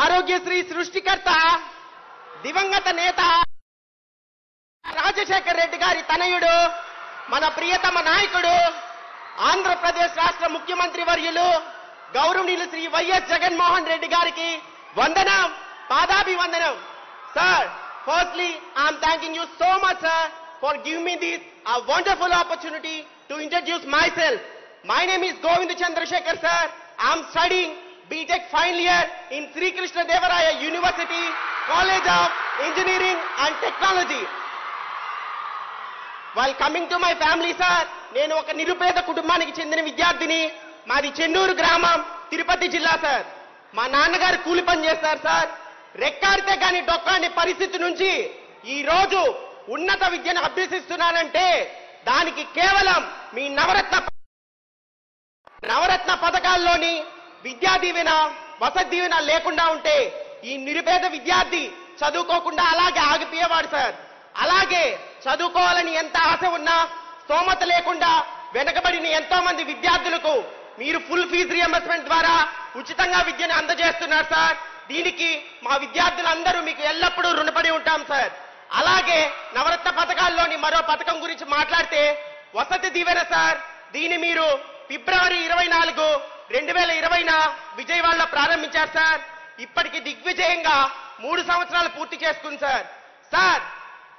ఆరోగ్యశ్రీ సృష్టికర్త దివంగత నేత రాజశేఖర్ రెడ్డి గారి తనయుడు మన ప్రియతమ నాయకుడు ఆంధ్రప్రదేశ్ రాష్ట్ర ముఖ్యమంత్రి వర్యులు గౌరవనీయులు శ్రీ వైఎస్ జగన్మోహన్ రెడ్డి గారికి వందనం పాదాభివందనం. Sir firstly I'm thanking you so much sir for give me this a wonderful opportunity to introduce myself my name is Govind Chandrashekar sir I'm studying BTech final year in Srikrishnadevaraya university college of engineering and technology and coming to my family sir నేను ఒక నిరుపేద కుటుంబానికి చెందిన విద్యార్థిని. మాది చెన్నూరు గ్రామం తిరుపతి జిల్లా sir మా నాన్నగారు కూలి పని చేస్తారు సార్ రెక్కాడితే కానీ డొక్కాని పరిస్థితి నుంచి ఈ రోజు ఉన్నత విద్యను అభ్యసిస్తున్నానంటే దానికి కేవలం మీ నవరత్న నవరత్న పథకాల్లోని విద్యా దీవెన వసతి దీవెన లేకుండా ఉంటే ఈ నిరుపేద విద్యార్థి చదువుకోకుండా అలాగే ఆగిపోయేవాడు సార్. అలాగే చదువుకోవాలని ఎంత ఆశ ఉన్నా స్తోమత లేకుండా వెనకబడిన ఎంతో మంది విద్యార్థులకు మీరు ఫుల్ ఫీజు రియంబర్స్మెంట్ ద్వారా ఉచితంగా విద్యను అందజేస్తున్నారు సార్. దీనికి మా విద్యార్థులందరూ మీకు ఎల్లప్పుడూ రుణపడి ఉంటాం సార్. అలాగే నవరత్న పథకాల్లోని మరో పథకం గురించి మాట్లాడితే వసతి దీవెన సార్. దీన్ని మీరు ఫిబ్రవరి ఇరవై నాలుగు రెండు వేల ఇరవైన విజయవాడలో ప్రారంభించారు సార్. ఇప్పటికి దిగ్విజయంగా మూడు సంవత్సరాలు పూర్తి చేసుకుంది సార్. సార్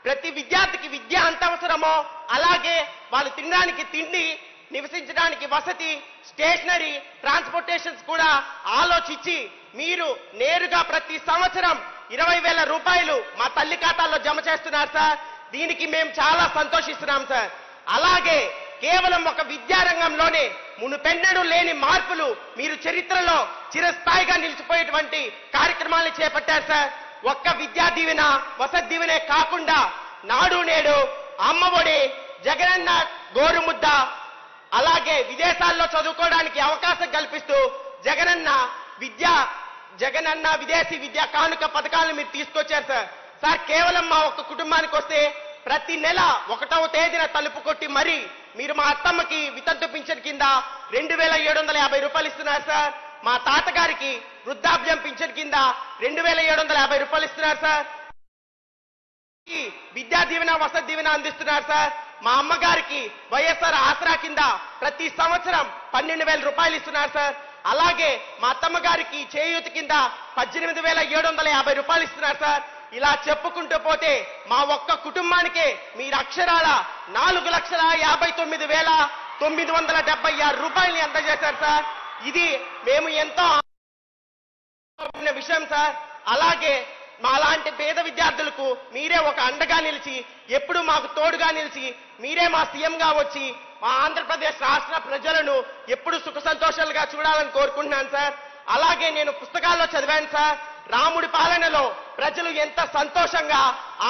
ప్రతి విద్యార్థికి విద్య అంత అవసరమో అలాగే వాళ్ళు తినడానికి తిండి నివసించడానికి వసతి స్టేషనరీ ట్రాన్స్పోర్టేషన్స్ కూడా ఆలోచించి మీరు నేరుగా ప్రతి సంవత్సరం ఇరవై వేల రూపాయలు మా తల్లి ఖాతాల్లో జమ చేస్తున్నారు సార్. దీనికి మేము చాలా సంతోషిస్తున్నాం సార్. అలాగే కేవలం ఒక విద్యారంగంలోనే మునుపెన్నడూ లేని మార్పులు మీరు చరిత్రలో చిరస్థాయిగా నిలిచిపోయేటువంటి కార్యక్రమాలను చేపట్టారు సార్. ఒక్క విద్యా దీవెన వసతి దీవెనే కాకుండా నాడు నేడు అమ్మఒడి జగనన్న గోరుముద్ద అలాగే విదేశాల్లో చదువుకోవడానికి అవకాశం కల్పిస్తూ జగనన్న విద్య జగనన్న విదేశీ విద్యా కానుక పథకాలను మీరు తీసుకొచ్చారు సార్. సార్ కేవలం మా ఒక్క కుటుంబానికి వస్తే ప్రతి నెల ఒకటవ తేదీన తలుపు కొట్టి మరి మీరు మా అత్తమ్మకి వితంతు పింఛన్ కింద రెండు వేల ఏడు వందల యాభై రూపాయలు ఇస్తున్నారు సార్. మా తాతగారికి వృద్ధాప్యం పింఛన్ కింద రెండు వేల ఏడు వందల యాభై రూపాయలు ఇస్తున్నారు సార్. విద్యా దీవెన వసతి దీవెన అందిస్తున్నారు సార్. మా అమ్మగారికి వైఎస్ఆర్ ఆసరా కింద ప్రతి సంవత్సరం పన్నెండు వేల రూపాయలు ఇస్తున్నారు సార్. అలాగే మా అత్తమ్మ గారికి చేయూత కింద పద్దెనిమిది వేల ఏడు వందల యాభై రూపాయలు ఇస్తున్నారు సార్. ఇలా చెప్పుకుంటూ పోతే మా ఒక్క కుటుంబానికే మీరు అక్షరాల నాలుగు లక్షల యాభై తొమ్మిది వేల తొమ్మిది వందల డెబ్బై ఆరు రూపాయలని అందజేశారు సార్. ఇది మేము ఎంతో విషయం సార్. అలాగే మాలాంటి పేద విద్యార్థులకు మీరే ఒక అండగా నిలిచి ఎప్పుడు మాకు తోడుగా నిలిచి మీరే మా సీఎంగా వచ్చి మా ఆంధ్రప్రదేశ్ రాష్ట్ర ప్రజలను ఎప్పుడు సుఖ సంతోషాలుగా చూడాలని కోరుకుంటున్నాను సార్. అలాగే నేను పుస్తకాల్లో చదివాను సార్. రాముడి పాలనలో ప్రజలు ఎంత సంతోషంగా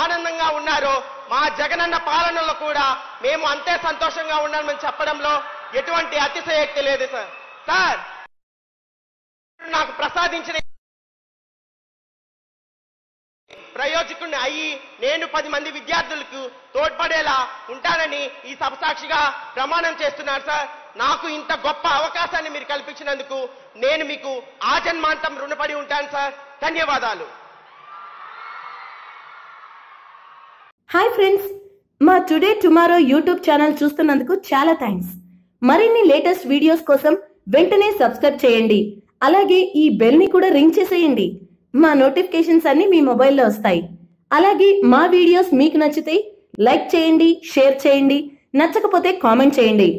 ఆనందంగా ఉన్నారో మా జగనన్న పాలనలో కూడా మేము అంతే సంతోషంగా ఉన్నామని చెప్పడంలో ఎటువంటి అతిశయక్తి లేదు సార్. సార్ నాకు ప్రసాదించిన ప్రయోజకుడిని అయ్యి నేను పది మంది విద్యార్థులకు తోడ్పడేలా ఉంటానని ఈ సభ సాక్షిగా ప్రమాణం చేస్తున్నాను సార్. నాకు ఇంత గొప్ప అవకాశాన్ని మీరు కల్పించినందుకు నేను మీకు ఆజన్మాంతం రుణపడి ఉంటాను సార్. ధన్యవాదాలు. హాయ్ ఫ్రెండ్స్ మా టుడే టుమారో యూట్యూబ్ ఛానల్ చూస్తున్నందుకు చాలా థ్యాంక్స్ మరిన్ని లేటెస్ట్ వీడియోస్ కోసం వెంటనే సబ్స్క్రైబ్ చేయండి. అలాగే ఈ బెల్ని కూడా రింగ్ చేసేయండి. మా నోటిఫికేషన్స్ అన్ని మీ మొబైల్లో వస్తాయి. అలాగే మా వీడియోస్ మీకు నచ్చితే లైక్ చేయండి షేర్ చేయండి. నచ్చకపోతే కామెంట్ చేయండి.